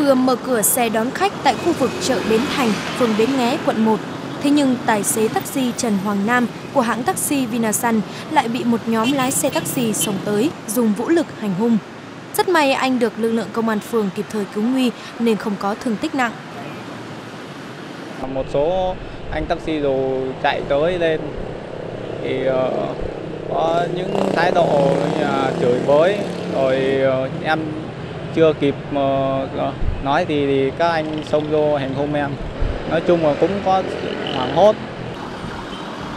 vừa mở cửa xe đón khách tại khu vực chợ Bến Thành, phường Bến Nghé, quận 1. Thế nhưng tài xế taxi Trần Hoàng Nam của hãng taxi Vinasun lại bị một nhóm lái xe taxi xông tới dùng vũ lực hành hung. Rất may anh được lực lượng công an phường kịp thời cứu nguy nên không có thương tích nặng. Một số anh taxi dù chạy tới lên thì ờ, có những thái độ như là chửi bới rồi ờ, em chưa kịp uh, nói thì, thì các anh xông vô hành hung em. Nói chung là cũng có hoảng hốt.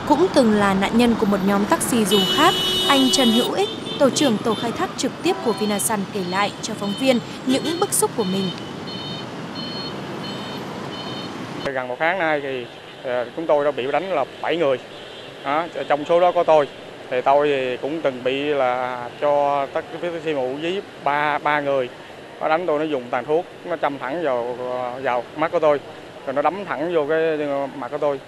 Cũng từng là nạn nhân của một nhóm taxi dù khác anh Trần Hữu Ích tổ trưởng tổ khai thác trực tiếp của Vinasun kể lại cho phóng viên những bức xúc của mình. Gần một tháng nay thì chúng tôi đã bị đánh là 7 người. Đó, trong số đó có tôi. Thì tôi thì cũng từng bị là cho tất cái taxi mụ với ba ba người nó đánh tôi nó dùng tàn thuốc nó châm thẳng vào vào mắt của tôi rồi nó đấm thẳng vô cái mặt của tôi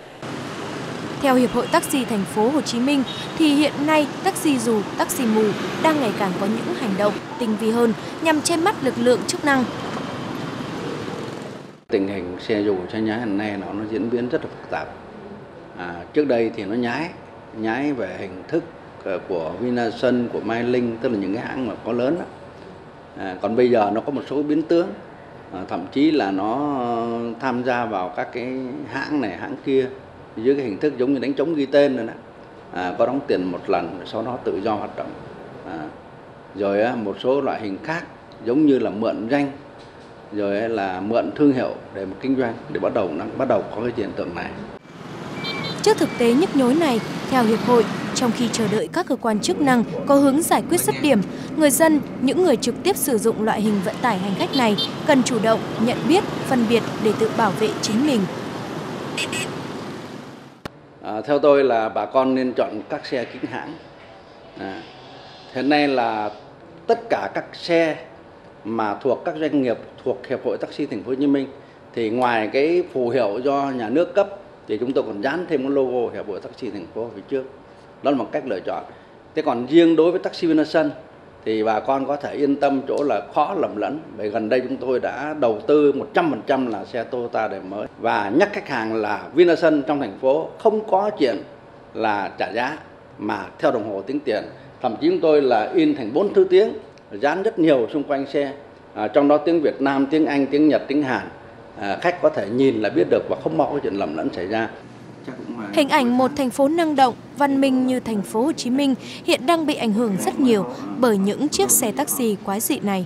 theo Hiệp hội Taxi thành phố Hồ Chí Minh thì hiện nay taxi dù, taxi mù đang ngày càng có những hành động tinh vi hơn nhằm che mắt lực lượng chức năng. Tình hình xe dù xe nhái hiện nay nó nó diễn biến rất là phức tạp. À, trước đây thì nó nhái, nhái về hình thức ờ, của Vinasun, của Mai Linh, tức là những cái hãng mà có lớn đó. À, còn bây giờ nó có một số biến tướng. À, thậm chí là nó tham gia vào các cái hãng này hãng kia dưới cái hình thức giống như đánh trống ghi tên rồi đó. À, có đóng tiền một lần sau đó tự do hoạt động. À, rồi á, một số loại hình khác giống như là mượn danh rồi là mượn thương hiệu để mà kinh doanh để bắt đầu nó bắt đầu có cái hiện tượng này. Trước thực tế nhức nhối này, theo Hiệp hội, trong khi chờ đợi các cơ quan chức năng có hướng giải quyết dứt điểm, người dân, những người trực tiếp sử dụng loại hình vận tải hành khách này cần chủ động nhận biết, phân biệt để tự bảo vệ chính mình. À, theo tôi là bà con nên chọn các xe chính hãng. À, hiện nay là tất cả các xe mà thuộc các doanh nghiệp thuộc Hiệp hội Taxi Thành phố Hồ Chí Minh thì ngoài cái phù hiệu do nhà nước cấp thì chúng tôi còn dán thêm cái logo Hiệp hội Taxi Thành phố phía trước. Đó là một cách lựa chọn. Thế còn riêng đối với taxi Vinasun thì bà con có thể yên tâm chỗ là khó lầm lẫn. Bởi gần đây chúng tôi đã đầu tư 100% là xe Toyota đời mới. Và nhắc khách hàng là Vinasun trong thành phố không có chuyện là trả giá mà theo đồng hồ tính tiền. Thậm chí chúng tôi là in thành bốn thứ tiếng dán rất nhiều xung quanh xe. À, trong đó tiếng Việt Nam tiếng Anh tiếng Nhật tiếng Hàn. À, khách có thể nhìn là biết được và không mong có chuyện lầm lẫn xảy ra. Hình ảnh một thành phố năng động, văn minh như thành phố Hồ Chí Minh hiện đang bị ảnh hưởng rất nhiều bởi những chiếc xe taxi quái dị này.